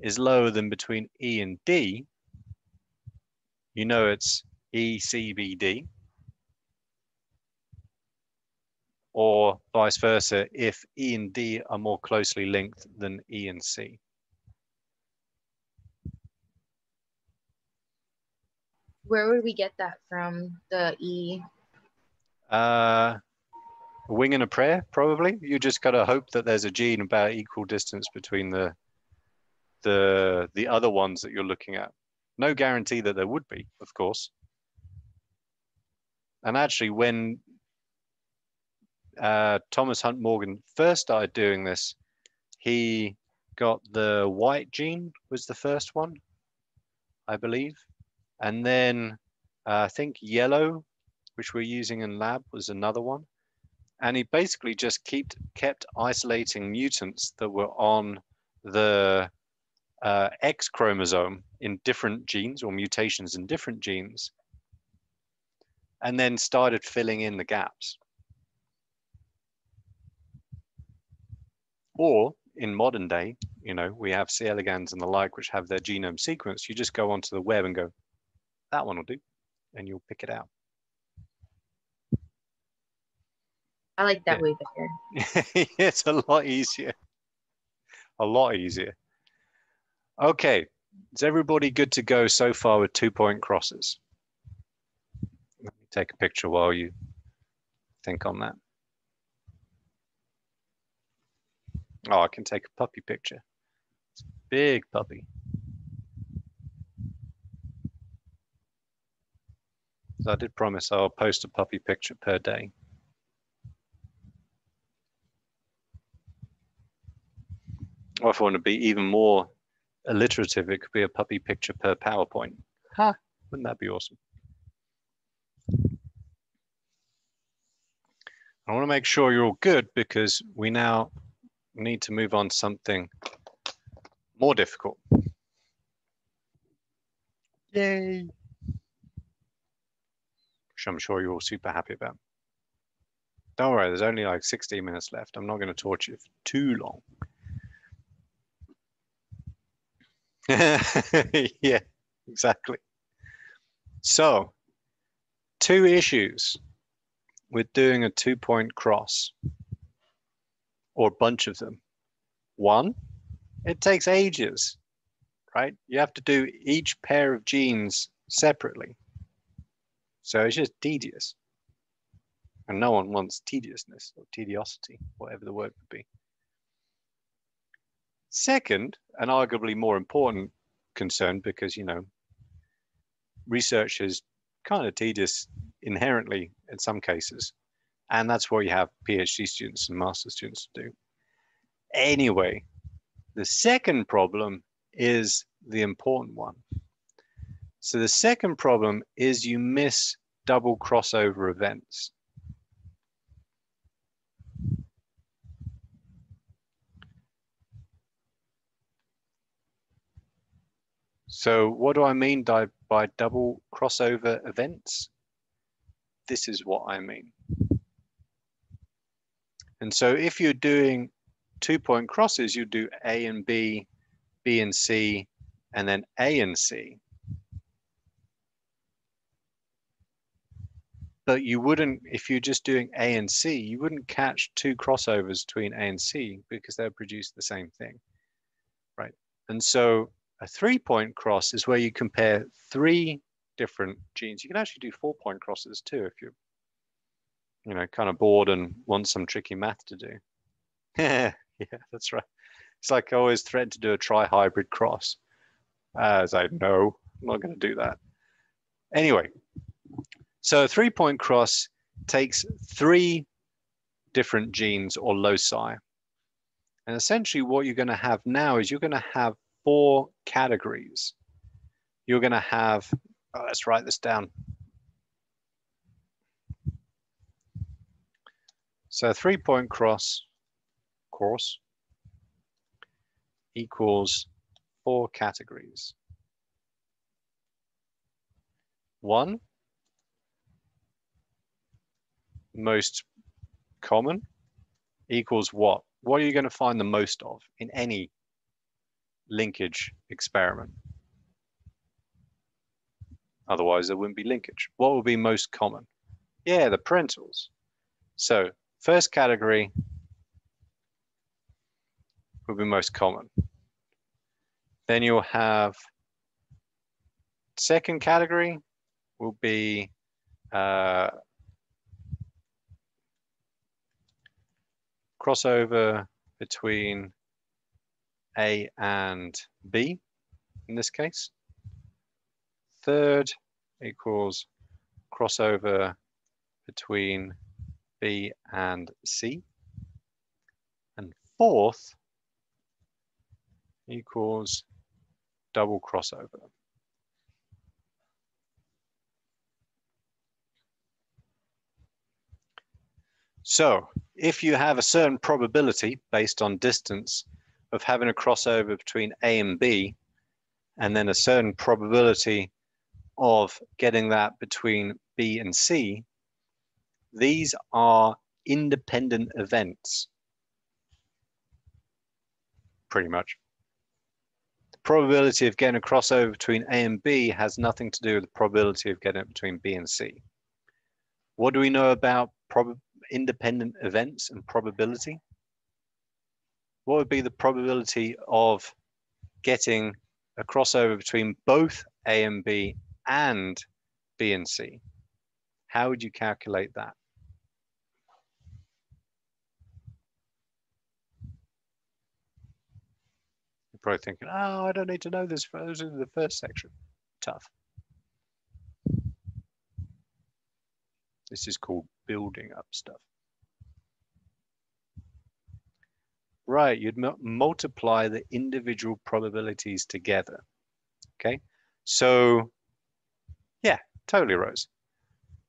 is lower than between E and D, you know it's ECBD. Or vice versa, if E and D are more closely linked than E and C. Where would we get that from? The E. Uh, a wing and a prayer, probably. You just gotta hope that there's a gene about equal distance between the the the other ones that you're looking at. No guarantee that there would be, of course. And actually, when uh, Thomas Hunt Morgan first started doing this, he got the white gene was the first one, I believe, and then uh, I think yellow, which we're using in lab, was another one and he basically just kept kept isolating mutants that were on the uh, X chromosome in different genes or mutations in different genes, and then started filling in the gaps. Or in modern day, you know, we have C. elegans and the like, which have their genome sequence. You just go onto the web and go, that one will do, and you'll pick it out. I like that Yeah. way better. it's a lot easier. A lot easier. Okay, is everybody good to go so far with two point crosses? Let me take a picture while you think on that. Oh, I can take a puppy picture. It's a big puppy. So I did promise I'll post a puppy picture per day. Or if I want to be even more alliterative, it could be a puppy picture per PowerPoint. Ha! Wouldn't that be awesome? I want to make sure you're all good because we now need to move on to something more difficult. Yay! Which I'm sure you're all super happy about. Don't worry, there's only like 16 minutes left. I'm not going to torture you for too long. yeah, exactly. So, two issues with doing a two point cross or a bunch of them. One, it takes ages, right? You have to do each pair of genes separately. So it's just tedious. And no one wants tediousness or tediosity, whatever the word would be. Second, and arguably more important concern, because you know, research is kind of tedious inherently in some cases, and that's what you have PhD students and master students to do. Anyway, the second problem is the important one. So the second problem is you miss double crossover events. So what do I mean by, by double crossover events? This is what I mean. And so if you're doing two point crosses, you do A and B, B and C, and then A and C. But you wouldn't, if you're just doing A and C, you wouldn't catch two crossovers between A and C because they would produce the same thing, right? And so A three-point cross is where you compare three different genes. You can actually do four-point crosses too if you're, you know, kind of bored and want some tricky math to do. yeah, that's right. It's like I always threaten to do a tri-hybrid cross. Ah, As I know, I'm not going to do that. Anyway, so a three-point cross takes three different genes or loci. And essentially what you're going to have now is you're going to have four categories. You're going to have, oh, let's write this down. So three point cross course equals four categories. One, most common equals what? What are you going to find the most of in any linkage experiment? Otherwise, there wouldn't be linkage. What would be most common? Yeah, the parentals. So first category would be most common. Then you'll have second category will be uh, crossover between A and B in this case. Third equals crossover between B and C. And fourth equals double crossover. So if you have a certain probability based on distance of having a crossover between A and B, and then a certain probability of getting that between B and C, these are independent events, pretty much. The probability of getting a crossover between A and B has nothing to do with the probability of getting it between B and C. What do we know about independent events and probability? What would be the probability of getting a crossover between both A and B and B and C? How would you calculate that? You're probably thinking, oh, I don't need to know this. Those are the first section. Tough. This is called building up stuff. Right, you'd multiply the individual probabilities together. Okay, so yeah, totally, Rose.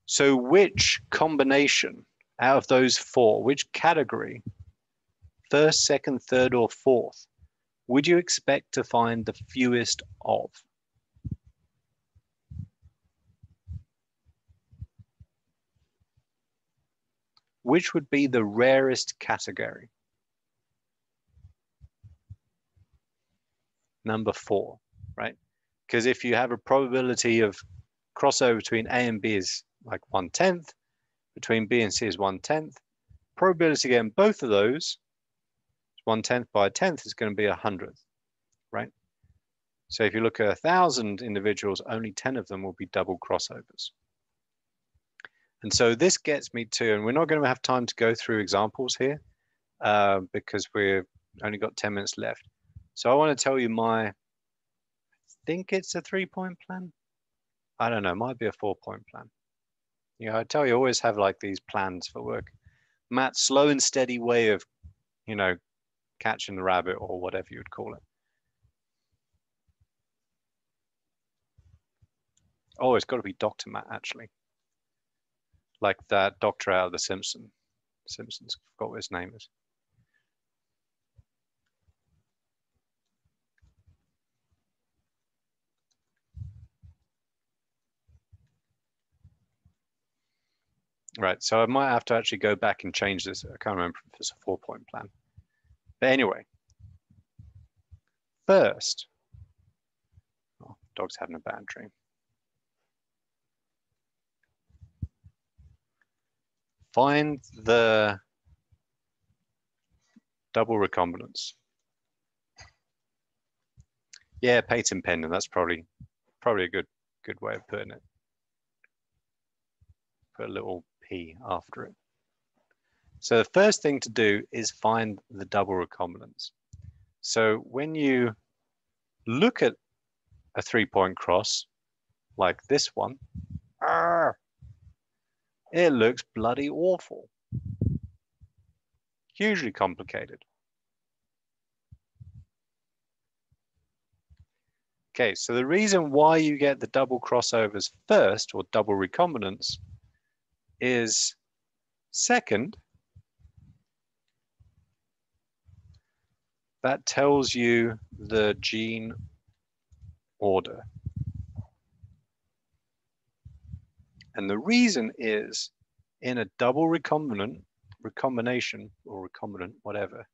So which combination out of those four, which category, first, second, third, or fourth, would you expect to find the fewest of? which would be the rarest category? Number four, right? Because if you have a probability of crossover between A and B is like one tenth, between B and C is one tenth, probability again, both of those, one tenth by a tenth is going to be a hundredth, right? So if you look at a thousand individuals, only 10 of them will be double crossovers. And so this gets me to, and we're not going to have time to go through examples here uh, because we've only got 10 minutes left. So I want to tell you my, I think it's a three point plan. I don't know, might be a four point plan. You know, I tell you, always have like these plans for work. Matt's slow and steady way of, you know, catching the rabbit or whatever you would call it. Oh, it's got to be Dr. Matt, actually like that doctor out of The Simpsons. Simpsons, forgot what his name is. Right, so I might have to actually go back and change this. I can't remember if it's a four point plan. But anyway, first, oh, dog's having a bad dream. find the double recombinants. Yeah, patent pending. That's probably probably a good good way of putting it. Put a little after it. So the first thing to do is find the double recombinants. So when you look at a three-point cross, like this one, it looks bloody awful. Hugely complicated. Okay, so the reason why you get the double crossovers first or double recombinants is second, that tells you the gene order. And the reason is in a double recombinant, recombination or recombinant, whatever,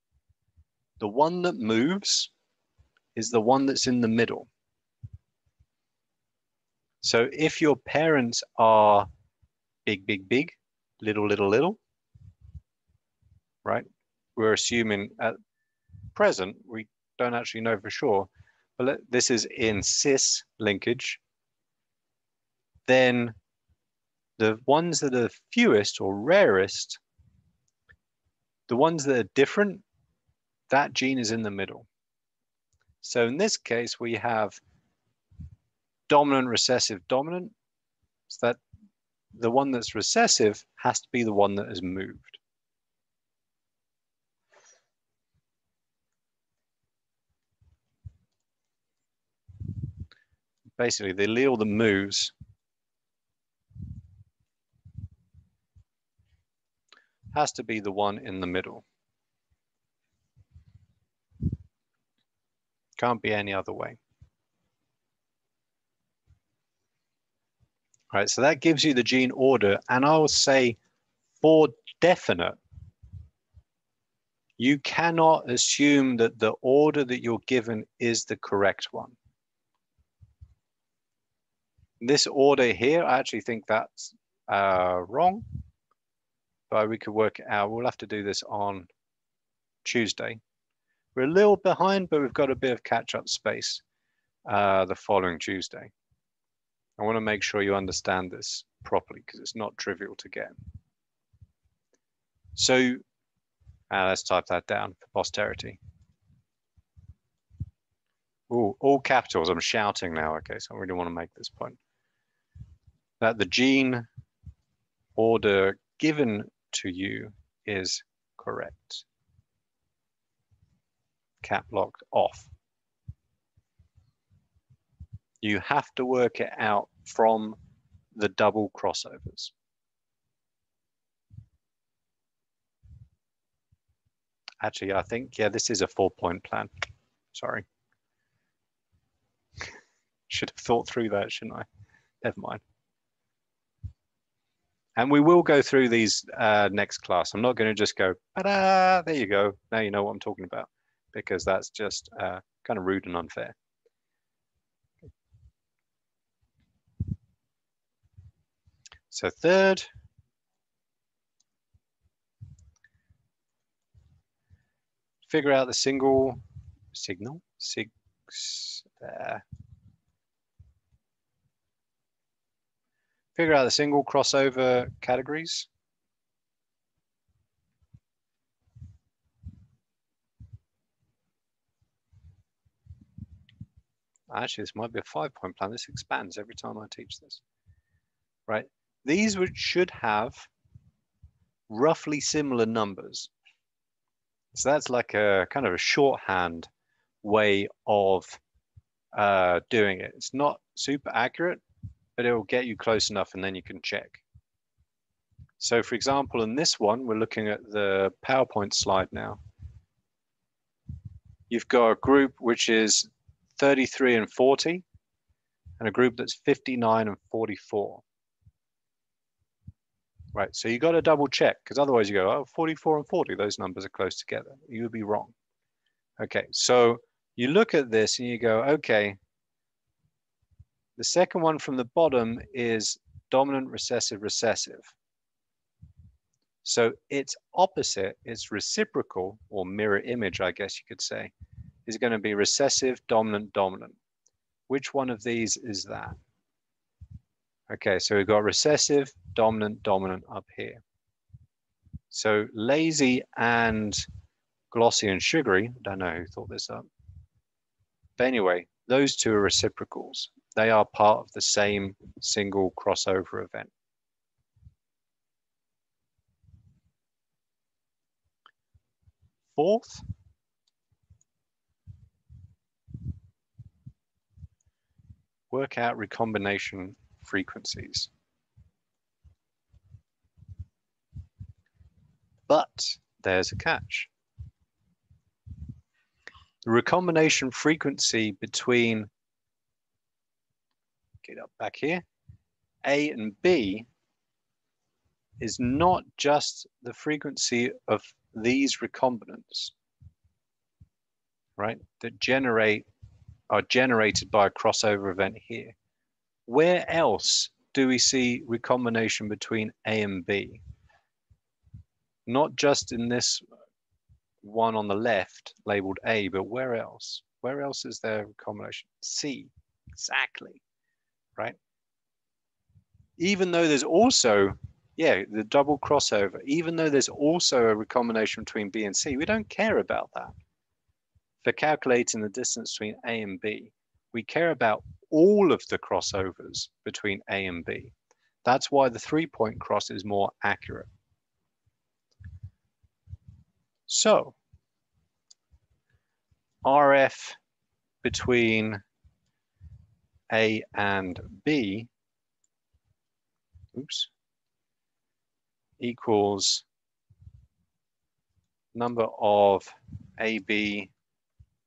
the one that moves is the one that's in the middle. So if your parents are big, big, big, little, little, little, right? We're assuming at present, we don't actually know for sure, but this is in cis linkage, then the ones that are fewest or rarest, the ones that are different, that gene is in the middle. So in this case, we have dominant, recessive, dominant. So that the one that's recessive has to be the one that has moved. Basically, the allele that moves has to be the one in the middle. Can't be any other way. Right? So that gives you the gene order. And I'll say for definite, you cannot assume that the order that you're given is the correct one. This order here, I actually think that's uh, wrong, but we could work it out. We'll have to do this on Tuesday. We're a little behind, but we've got a bit of catch up space uh, the following Tuesday. I want to make sure you understand this properly because it's not trivial to get. So uh, let's type that down for posterity. Ooh, all capitals, I'm shouting now, okay, so I really want to make this point. That the gene order given to you is correct. Cap locked off you have to work it out from the double crossovers. Actually, I think, yeah, this is a four point plan. Sorry. Should have thought through that, shouldn't I? Never mind. And we will go through these uh, next class. I'm not going to just go, there you go. Now you know what I'm talking about, because that's just uh, kind of rude and unfair. So third, figure out the single signal, sig, there. Figure out the single crossover categories. Actually, this might be a five point plan. This expands every time I teach this, right? These would, should have roughly similar numbers. So that's like a kind of a shorthand way of uh, doing it. It's not super accurate, but it will get you close enough and then you can check. So for example, in this one, we're looking at the PowerPoint slide now. You've got a group which is 33 and 40 and a group that's 59 and 44. Right, so you got to double check because otherwise you go, oh, 44 and 40, those numbers are close together. You would be wrong. Okay, so you look at this and you go, okay, the second one from the bottom is dominant, recessive, recessive. So its opposite, its reciprocal or mirror image, I guess you could say, is going to be recessive, dominant, dominant. Which one of these is that? Okay, so we've got recessive, dominant, dominant up here. So lazy and glossy and sugary, I don't know who thought this up. But anyway, those two are reciprocals. They are part of the same single crossover event. Fourth, work out recombination frequencies. But there's a catch. The recombination frequency between, get up back here, A and B is not just the frequency of these recombinants, right, that generate, are generated by a crossover event here. Where else do we see recombination between A and B? Not just in this one on the left labeled A, but where else? Where else is there recombination? C, exactly, right? Even though there's also, yeah, the double crossover, even though there's also a recombination between B and C, we don't care about that. For calculating the distance between A and B, we care about all of the crossovers between A and B. That's why the three-point cross is more accurate. So, RF between A and B, oops, equals number of AB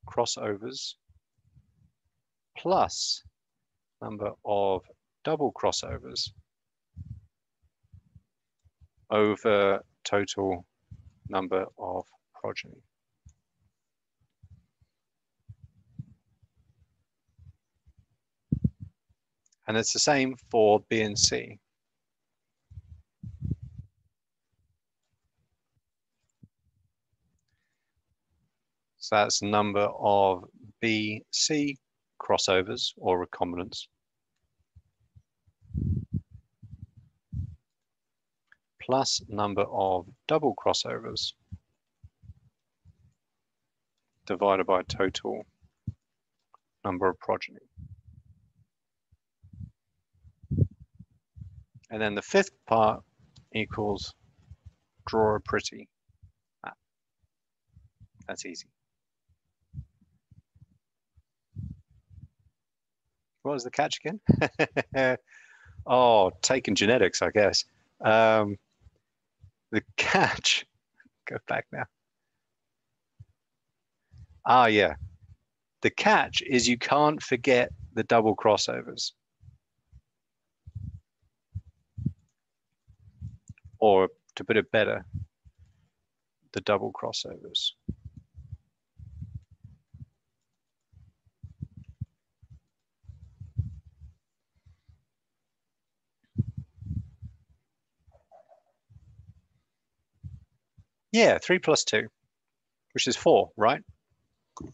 crossovers plus number of double crossovers over total number of progeny. And it's the same for B and C. So that's the number of BC crossovers or recombinants. Plus number of double crossovers divided by total number of progeny. And then the fifth part equals draw a pretty. That's easy. What was the catch again? oh, taking genetics, I guess. Um, the catch, go back now. Ah, yeah. The catch is you can't forget the double crossovers. Or to put it better, the double crossovers. Yeah, three plus two, which is four, right? I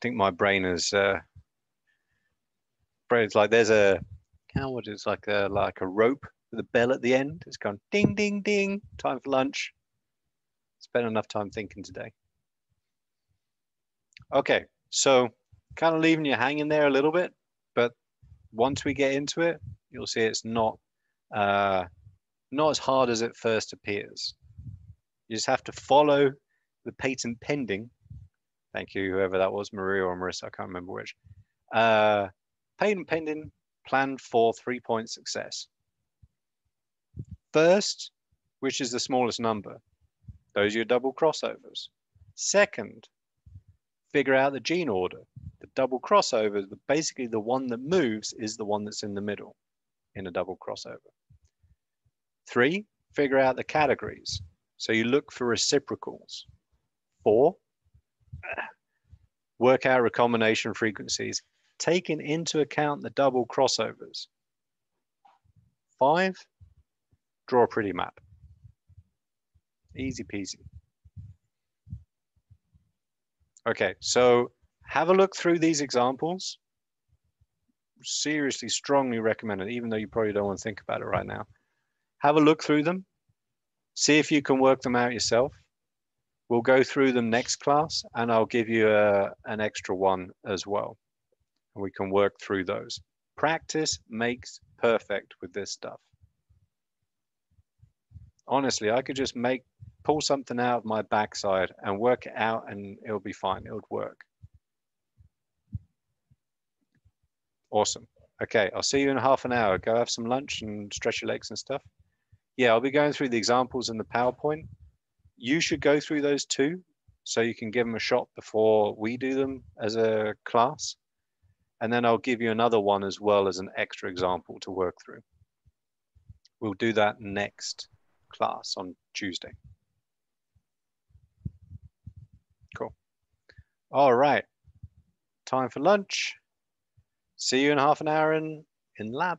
think my brain is uh brain's like there's a would it's like a like a rope with a bell at the end. It's gone ding ding ding, time for lunch. Spent enough time thinking today. Okay, so kind of leaving you hanging there a little bit, but once we get into it, you'll see it's not uh, not as hard as it first appears. You just have to follow the patent pending. Thank you, whoever that was, Maria or Marissa, I can't remember which. Uh, patent pending, planned for three point success. First, which is the smallest number? Those are your double crossovers. Second, figure out the gene order. The double crossovers, but basically the one that moves is the one that's in the middle in a double crossover. Three, figure out the categories. So you look for reciprocals. Four, work out recombination frequencies, taking into account the double crossovers. Five, draw a pretty map. Easy peasy. Okay, so have a look through these examples. Seriously, strongly recommend it, even though you probably don't want to think about it right now. Have a look through them. See if you can work them out yourself. We'll go through them next class and I'll give you a, an extra one as well. And we can work through those. Practice makes perfect with this stuff. Honestly, I could just make pull something out of my backside and work it out and it'll be fine. It would work. Awesome. Okay, I'll see you in half an hour. Go have some lunch and stretch your legs and stuff. Yeah, I'll be going through the examples in the PowerPoint. You should go through those too, so you can give them a shot before we do them as a class. And then I'll give you another one as well as an extra example to work through. We'll do that next class on Tuesday. Cool. All right. Time for lunch. See you in half an hour in, in lab.